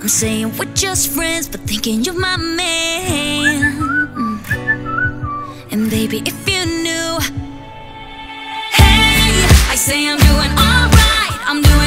I'm saying we're just friends, but thinking you're my man. And baby, if you knew, hey, I say I'm doing alright. I'm doing.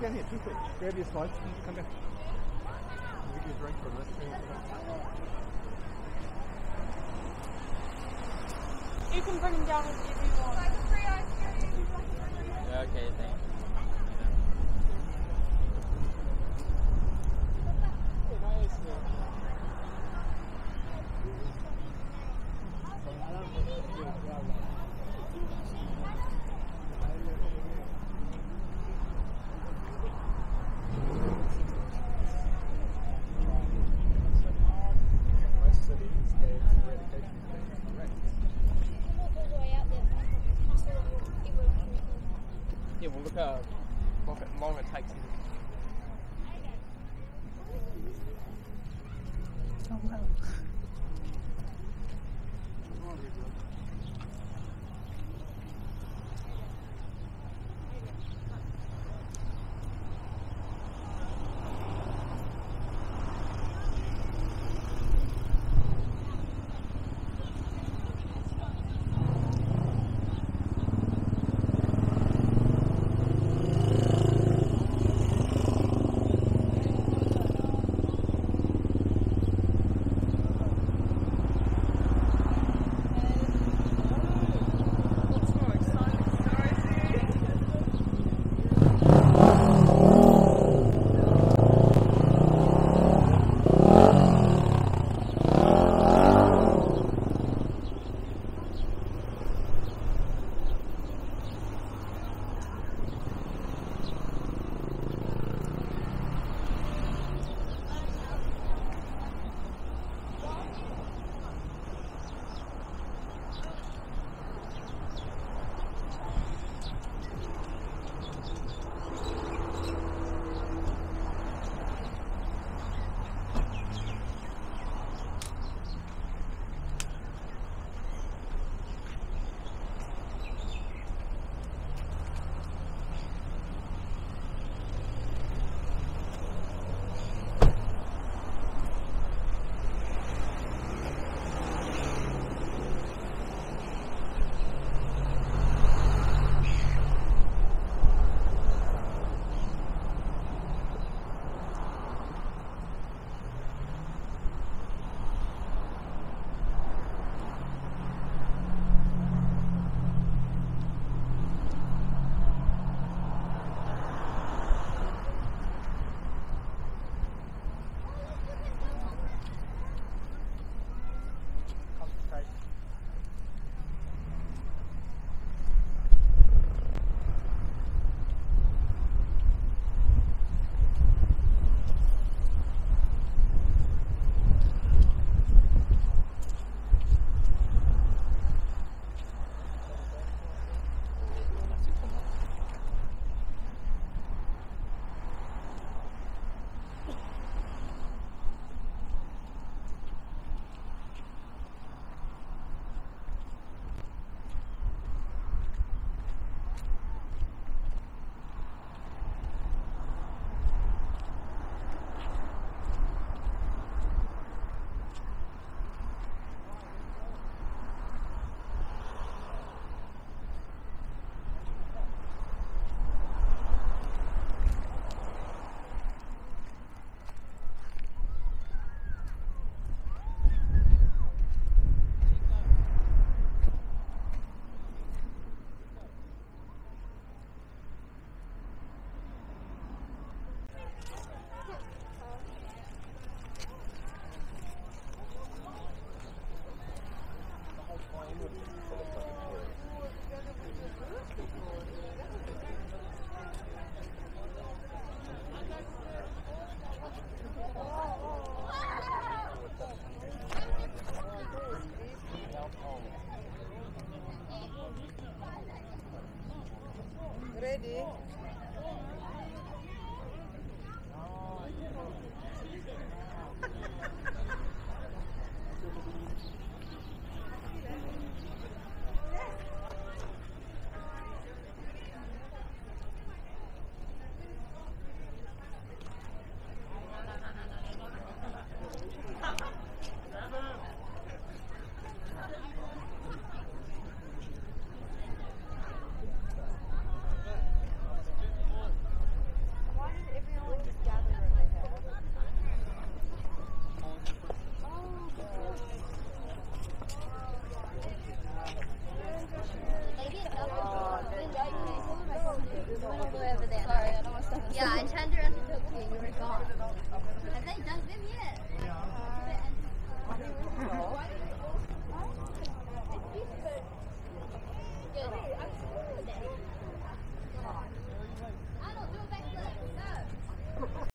Down here, quickly. Grab your slides. Come down. We'll give you a drink for a rest. You can bring them down if you want. Okay, thanks. Uh, How long it, long it takes.